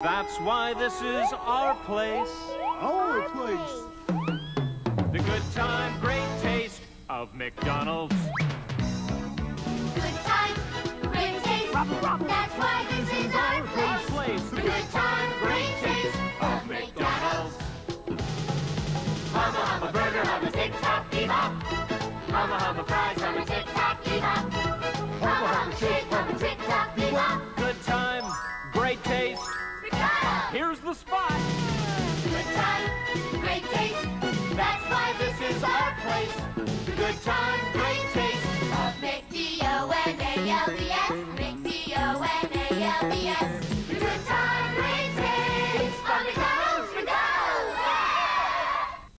That's why this is our place. Oh, our place. The good time, great taste of McDonald's. Good time, great taste. That's why this is our Our place. place. The good time, great taste of McDonald's. Humma humma burger, humma tick tock bebop. Humma humma fries, humma tick tock bebop. Humma humma shake, humma tick tock bebop. time, great taste. That's why this is our place. Good time, great taste. Of McDo and ALDS, McDo.